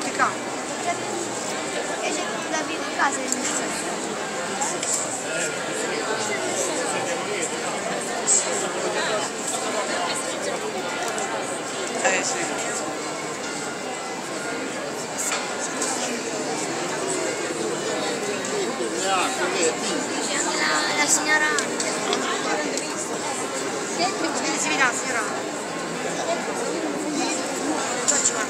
aqui, calma. Eu já vi o Davi em casa, ele me É isso senhora, La, senhora signora... Si vediamo, signora. Ciao, senhora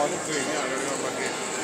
और कोई नहीं आ रहा बाकी